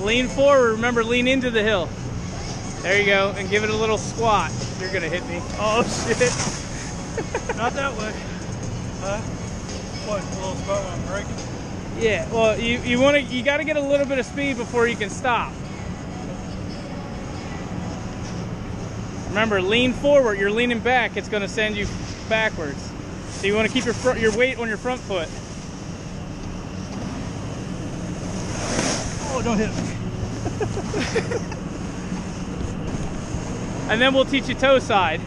Lean forward. Remember, lean into the hill. There you go. And give it a little squat. You're going to hit me. Oh, shit. Not that way. Huh? What? A little spot when I'm braking? Yeah, well, you, you want to, you got to get a little bit of speed before you can stop. Remember, lean forward. You're leaning back. It's going to send you backwards. So you want to keep your front, your weight on your front foot. Don't hit and then we'll teach you toe side.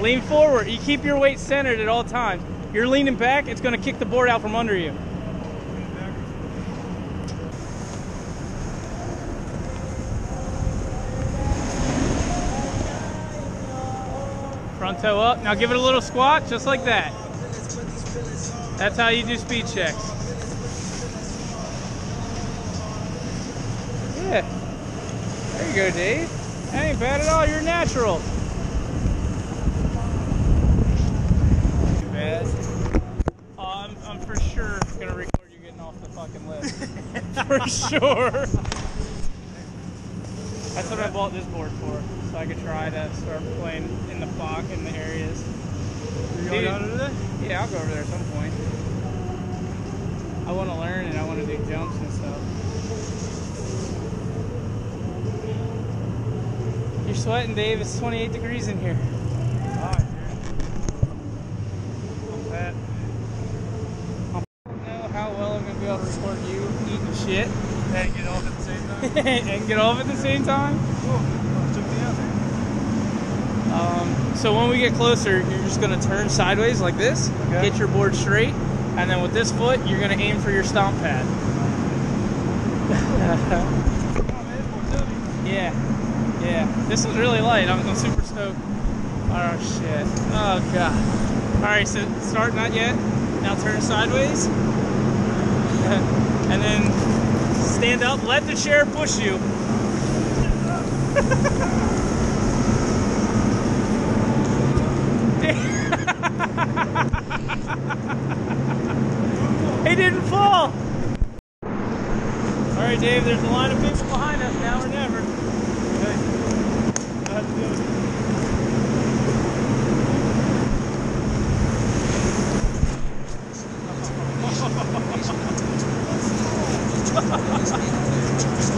Lean forward. You keep your weight centered at all times. You're leaning back, it's going to kick the board out from under you. Front toe up. Now give it a little squat, just like that. That's how you do speed checks. Yeah. There you go, Dave. That ain't bad at all. You're natural. Too bad. Oh, I'm, I'm for sure gonna record you getting off the fucking lift. for sure. That's what I bought this board for, so I could try to start playing in the fog in the areas. You going down to today? Yeah, I'll go over there at some point. I want to learn and I want to do jumps and stuff. You're sweating, Dave. It's 28 degrees in here. Hot, dude. I'm. I don't know how well I'm going to be able to record you eating shit And get off at the same time. and get off at the same time. Took me out. Um, so when we get closer, you're just going to turn sideways like this, Okay. get your board straight, and then with this foot, you're going to aim for your stomp pad. Oh, man, it's more heavy. Yeah, yeah. This is really light. I'm, I'm super stoked. Oh shit. Oh god. All right, so start not yet. Now turn sideways, and then stand up. Let the chair push you. he didn't fall. All right, Dave. There's a line of people behind us now or never.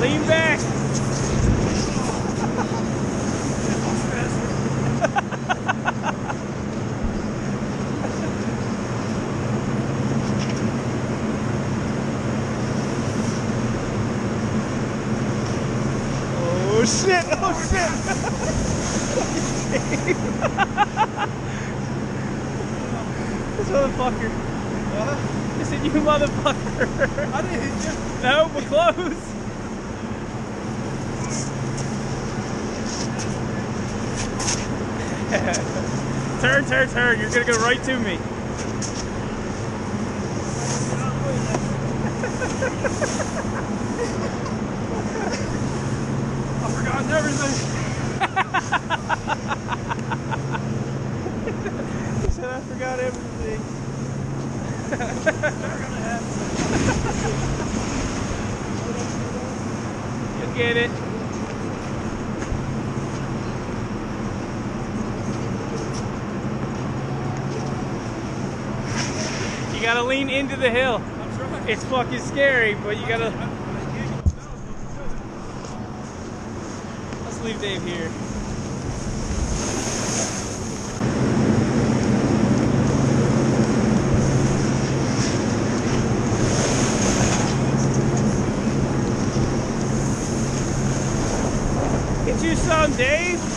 Lean back. Oh shit! Oh shit! this motherfucker. Huh? I said, you motherfucker. I didn't hit you. No, but close. turn, turn, turn. You're gonna go right to me. I forgot everything. He said I forgot everything. Never gonna happen. You'll get it. You gotta lean into the hill. It's fucking scary, but you gotta. Let's leave Dave here. Get